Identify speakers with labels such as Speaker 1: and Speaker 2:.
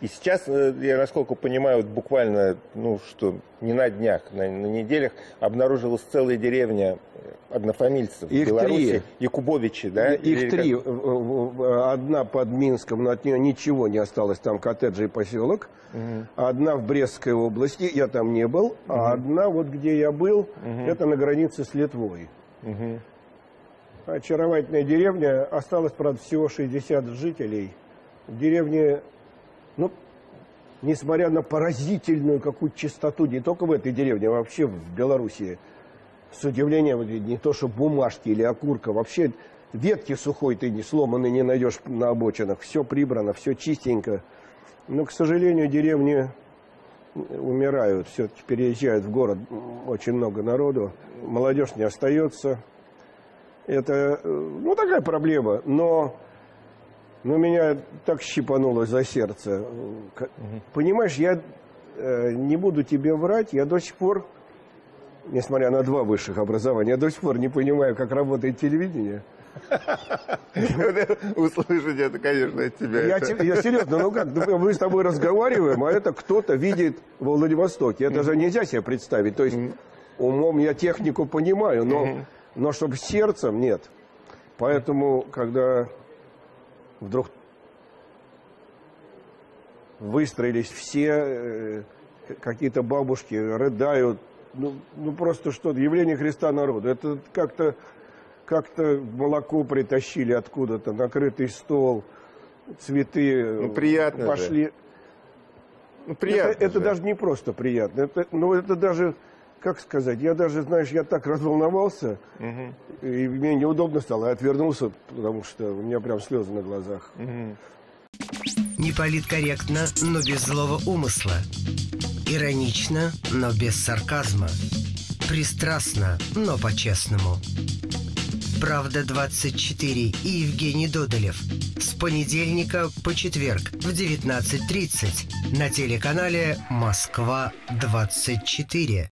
Speaker 1: И сейчас, э, я насколько понимаю, вот буквально, ну что, не на днях, на, на неделях обнаружилась целая деревня однофамильцев
Speaker 2: Их
Speaker 1: в Беларуси.
Speaker 2: три.
Speaker 1: Якубовичи, да?
Speaker 2: Их
Speaker 1: Или
Speaker 2: три.
Speaker 1: как?
Speaker 2: Одна под Минском, но от нее ничего не осталось, там коттеджи и поселок. Одна в Брестской области, я там не был. А одна, вот где я был, это на границе с Литвой.
Speaker 1: Мгм.
Speaker 2: Очаровательная деревня. Осталось, правда, всего 60 жителей. В деревне, ну, несмотря на поразительную какую чистоту, не только в этой деревне, а вообще в Белоруссии, с удивлением, не то, что бумажки или окурка, вообще ветки сухой ты не сломанной не найдешь на обочинах. Все прибрано, все чистенько. Но, к сожалению, деревни умирают, все-таки переезжают в город очень много народу. Молодежь не остается. Это, э, ну, такая проблема. Но, но меня так щипануло за сердце. Понимаешь, я э, не буду тебе врать, я до сих пор, несмотря на два высших образования, я до сих пор не понимаю, как работает телевидение.
Speaker 1: Услышать это, конечно, от тебя.
Speaker 2: Я, я серьезно, ну как, ну, мы с тобой разговариваем, а это кто-то видит во Владивостоке. Это же нельзя себе представить. То есть умом я технику понимаю, но, но чтобы сердцем нет. Поэтому, когда вдруг выстроились все, э, какие-то бабушки рыдают, ну, ну просто что-то, явление Христа народу. Это как-то как-то молоко притащили откуда-то, накрытый стол, цветы
Speaker 1: Ну, приятно же.
Speaker 2: пошли.
Speaker 1: Ну, приятно
Speaker 2: это, это
Speaker 1: же.
Speaker 2: даже не просто приятно. Это, ну, это даже, как сказать, я даже, знаешь, я так разволновался,
Speaker 1: Мгм.
Speaker 2: и мне неудобно стало. Я отвернулся, потому что у меня прям слезы на глазах.
Speaker 1: Мгм.
Speaker 3: Не политкорректно, но без злого умысла. Иронично, но без сарказма. Пристрастно, но по-честному. «Правда-24» и Евгений Додолев. С понедельника по четверг в 19.30 на телеканале «Москва-24».